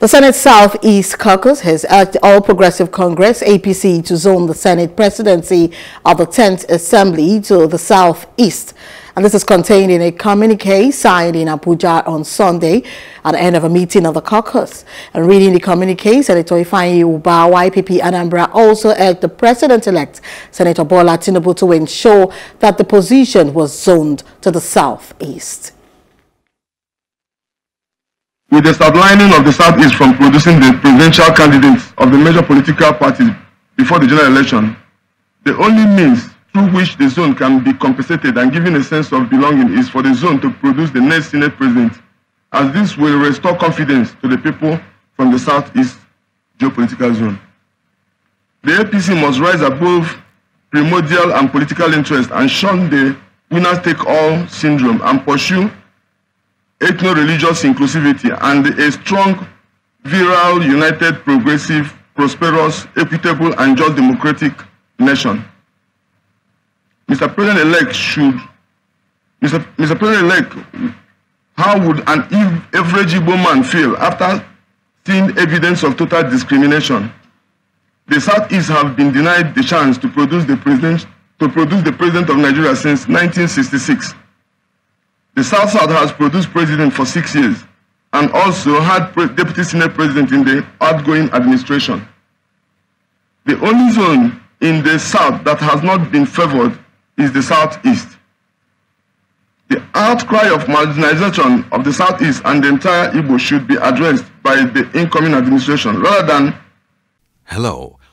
The Senate Southeast Caucus has urged All Progressive Congress, APC, to zone the Senate presidency of the 10th Assembly to the Southeast. And this is contained in a communique signed in Abuja on Sunday at the end of a meeting of the caucus. And reading the communique, Senator Ifeanyi Ubah, YPP Anambra also urged the president-elect, Senator Bola Tinubu, to ensure that the position was zoned to the Southeast with the sidelining of the Southeast from producing the presidential candidates of the major political parties before the general election, the only means through which the zone can be compensated and given a sense of belonging is for the zone to produce the next Senate president, as this will restore confidence to the people from the Southeast geopolitical zone. The APC must rise above primordial and political interest and shun the winner-take-all syndrome and pursue ethno-religious inclusivity, and a strong, virile, united, progressive, prosperous, equitable, and just democratic nation. Mr. President-elect should, Mr. Mr. President-elect, how would an average Igbo feel after seeing evidence of total discrimination? The Southeast have been denied the chance to produce the president, to produce the president of Nigeria since 1966. The South South has produced president for six years and also had deputy senate president in the outgoing administration. The only zone in the South that has not been favored is the Southeast. The outcry of marginalization of the Southeast and the entire Igbo should be addressed by the incoming administration rather than Hello.